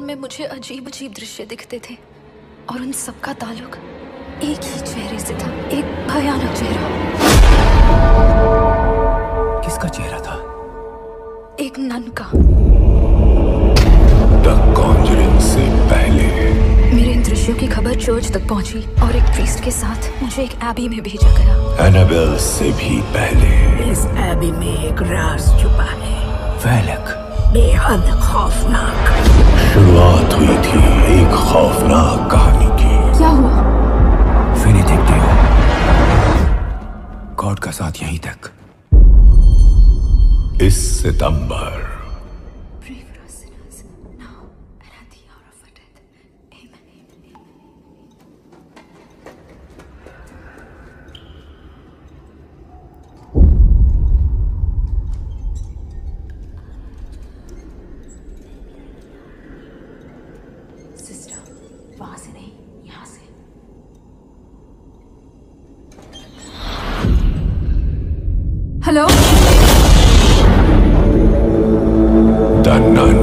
में मुझे अजीब अजीब दृश्य दिखते थे और उन सबका ताल्लुक एक ही चेहरे से था एक भयानक चेहरा। किसका चेहरा था? एक नन का। से पहले। मेरे इन दृश्यों की खबर चर्च तक पहुँची और एक प्रीस्ट के साथ मुझे एक एबी में भेजा गया। एनाबेल से भी पहले। इस एबी में एक राज छुपा है। फैलक। बेहद खौफनाक। शुरुआत हुई थी एक खौफनाक कहानी की। क्या हुआ? फिर ही देखते हो। गॉड का साथ यहीं तक। इस सितंबर। वहाँ से नहीं यहाँ से। Hello the none